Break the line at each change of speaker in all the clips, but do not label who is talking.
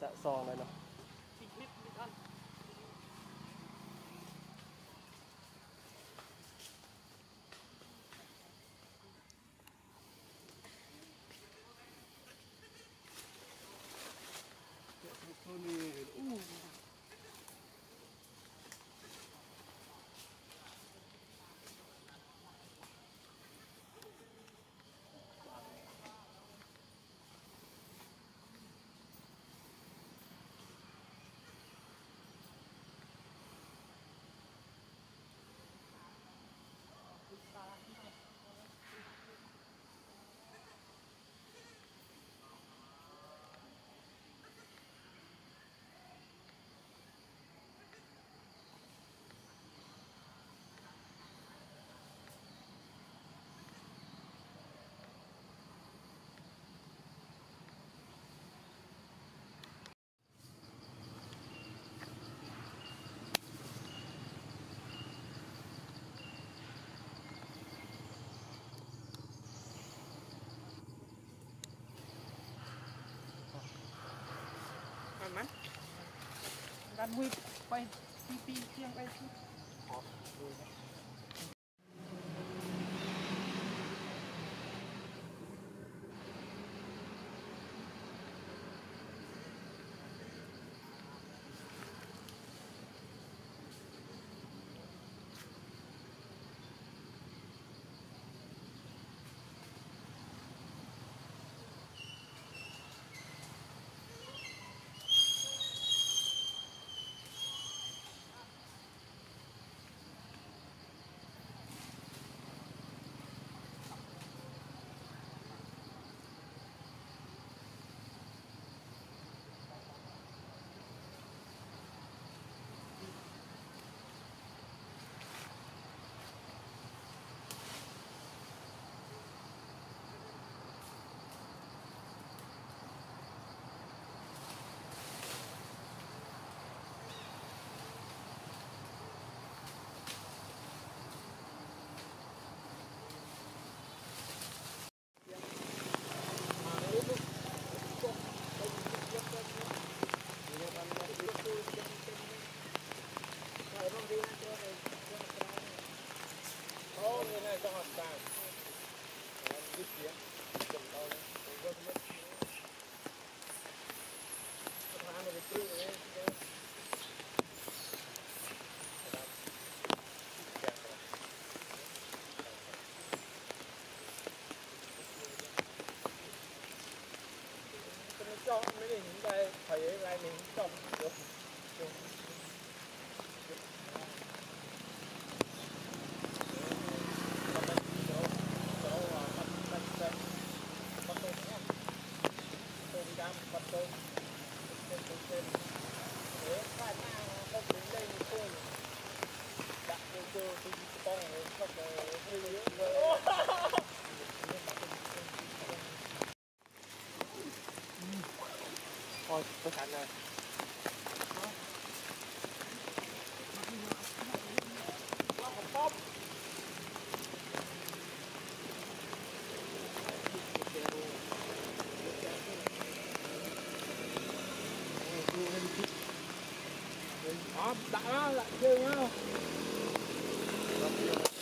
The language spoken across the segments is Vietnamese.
สะซองเลยเนาะปิดมิดมิดอันมัน
การมุ้ยไปปีปีเที่ยงไปขอดูนะ
Để lại. Được Thôi,
tôi sẵn rồi.
Đó, đã lại chơi nhá.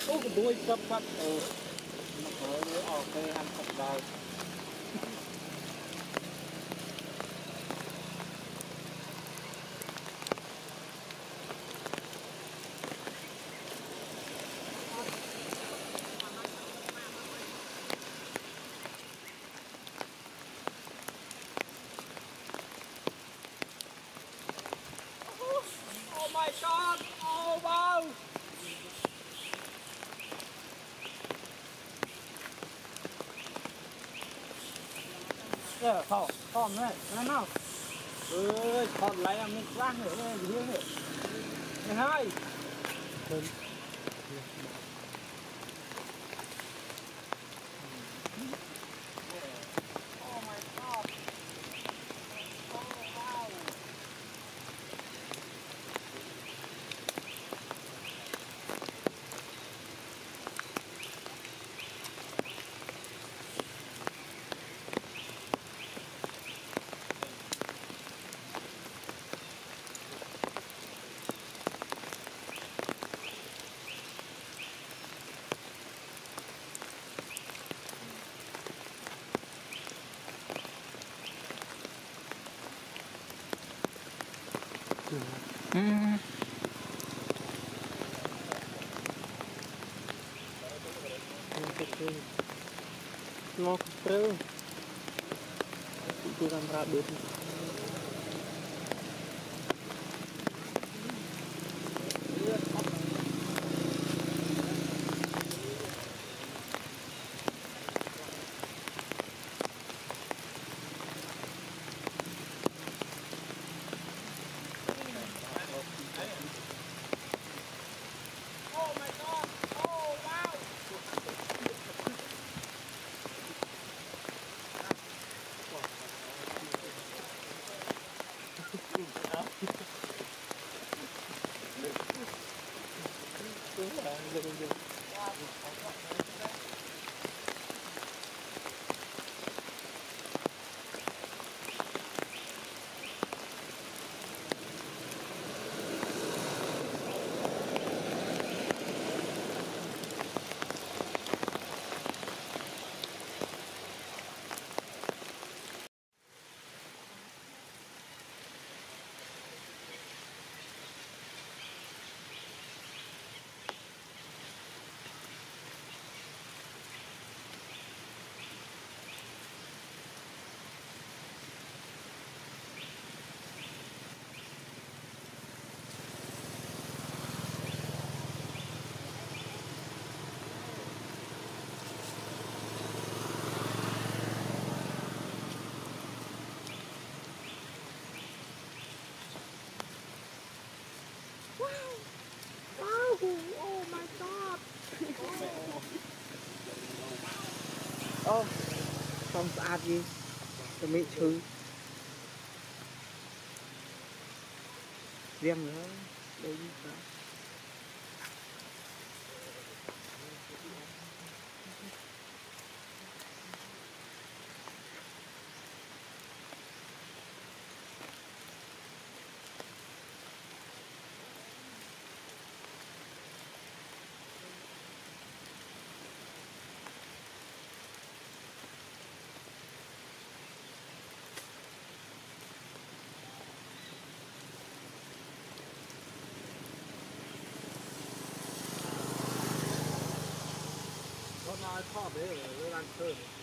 Ô, cái đuôi sắp phát. Ừ. Nó có đứa ăn thật rồi. เออเข้าข้อมเลยนั่นเนาะเออขอดไหลมันร่างเลยเฮ้ยเฮ้ยเฮ้ยเฮ้ย Hmm.
Mau ke Kuburan Rabu. 全然。
Tôi ô không gì tôi bị chữ riêng nữa. Đây
套没有了，都让客。